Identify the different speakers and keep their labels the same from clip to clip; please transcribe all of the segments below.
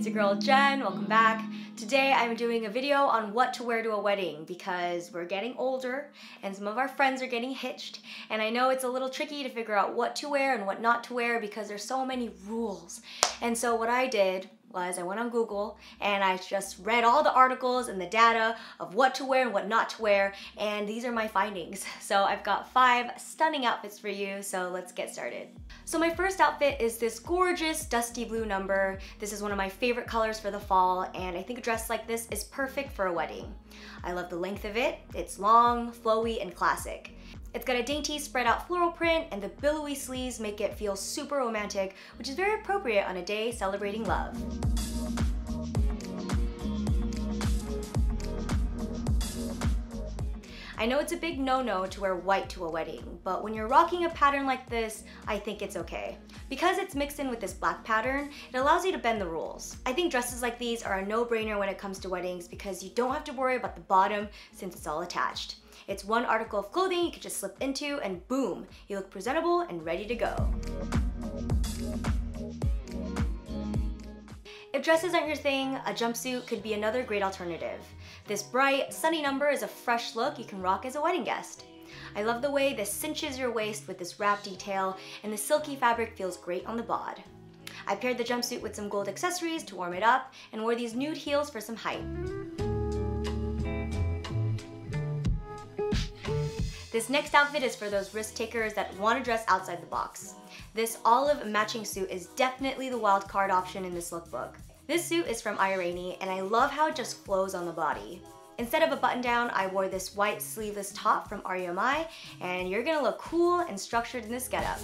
Speaker 1: it's your girl Jenn, welcome back. Today I'm doing a video on what to wear to a wedding because we're getting older and some of our friends are getting hitched and I know it's a little tricky to figure out what to wear and what not to wear because there's so many rules. And so what I did was I went on Google and I just read all the articles and the data of what to wear and what not to wear and these are my findings. So I've got five stunning outfits for you so let's get started. So my first outfit is this gorgeous dusty blue number. This is one of my favorite colors for the fall and I think a dress like this is perfect for a wedding. I love the length of it. It's long, flowy, and classic. It's got a dainty spread out floral print and the billowy sleeves make it feel super romantic, which is very appropriate on a day celebrating love. I know it's a big no-no to wear white to a wedding, but when you're rocking a pattern like this, I think it's okay. Because it's mixed in with this black pattern, it allows you to bend the rules. I think dresses like these are a no-brainer when it comes to weddings because you don't have to worry about the bottom since it's all attached. It's one article of clothing you can just slip into and boom, you look presentable and ready to go. If dresses aren't your thing, a jumpsuit could be another great alternative. This bright, sunny number is a fresh look you can rock as a wedding guest. I love the way this cinches your waist with this wrap detail and the silky fabric feels great on the bod. I paired the jumpsuit with some gold accessories to warm it up and wore these nude heels for some height. This next outfit is for those risk takers that want to dress outside the box. This olive matching suit is definitely the wild card option in this lookbook. This suit is from Iorane and I love how it just flows on the body. Instead of a button down, I wore this white sleeveless top from Are You Am I and you're gonna look cool and structured in this getup.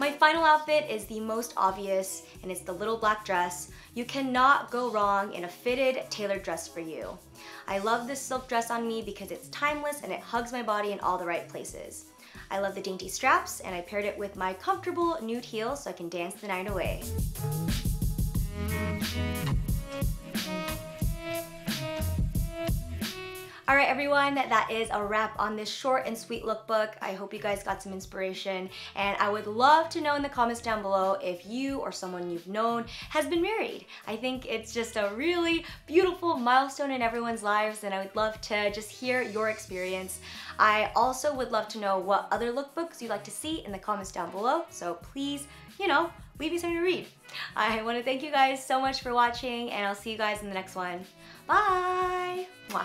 Speaker 1: My final outfit is the most obvious and it's the little black dress. You cannot go wrong in a fitted, tailored dress for you. I love this silk dress on me because it's timeless and it hugs my body in all the right places. I love the dainty straps and I paired it with my comfortable nude heels so I can dance the night away. All right, everyone, that is a wrap on this short and sweet lookbook. I hope you guys got some inspiration, and I would love to know in the comments down below if you or someone you've known has been married. I think it's just a really beautiful milestone in everyone's lives, and I would love to just hear your experience. I also would love to know what other lookbooks you'd like to see in the comments down below, so please, you know, leave me something to read. I want to thank you guys so much for watching, and I'll see you guys in the next one. Bye! Mwah.